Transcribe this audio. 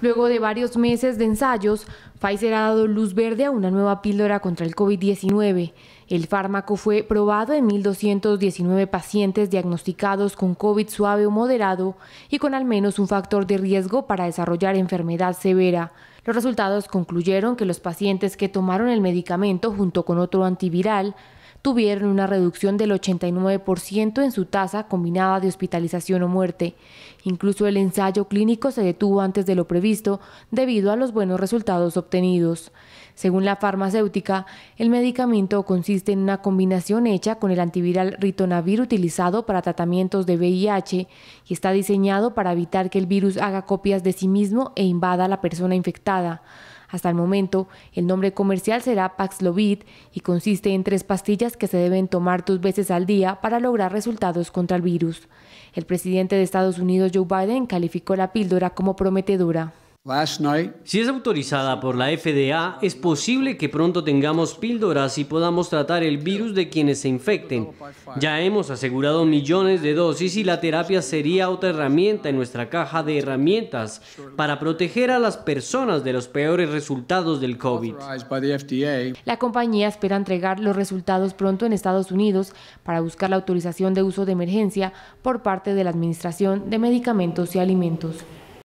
Luego de varios meses de ensayos, Pfizer ha dado luz verde a una nueva píldora contra el COVID-19. El fármaco fue probado en 1.219 pacientes diagnosticados con COVID suave o moderado y con al menos un factor de riesgo para desarrollar enfermedad severa. Los resultados concluyeron que los pacientes que tomaron el medicamento junto con otro antiviral tuvieron una reducción del 89% en su tasa combinada de hospitalización o muerte. Incluso el ensayo clínico se detuvo antes de lo previsto debido a los buenos resultados obtenidos. Según la farmacéutica, el medicamento consiste en una combinación hecha con el antiviral ritonavir utilizado para tratamientos de VIH y está diseñado para evitar que el virus haga copias de sí mismo e invada a la persona infectada. Hasta el momento, el nombre comercial será Paxlovid y consiste en tres pastillas que se deben tomar dos veces al día para lograr resultados contra el virus. El presidente de Estados Unidos, Joe Biden, calificó la píldora como prometedora. Si es autorizada por la FDA, es posible que pronto tengamos píldoras y podamos tratar el virus de quienes se infecten. Ya hemos asegurado millones de dosis y la terapia sería otra herramienta en nuestra caja de herramientas para proteger a las personas de los peores resultados del COVID. La compañía espera entregar los resultados pronto en Estados Unidos para buscar la autorización de uso de emergencia por parte de la Administración de Medicamentos y Alimentos.